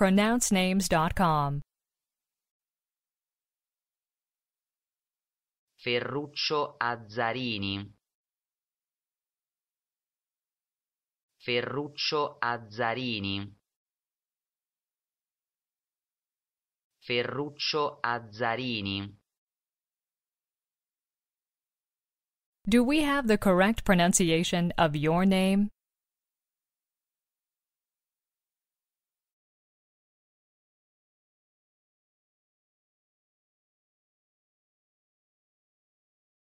pronouncenames.com. Ferruccio Azzarini. Ferruccio Azzarini. Ferruccio Azzarini. Do we have the correct pronunciation of your name?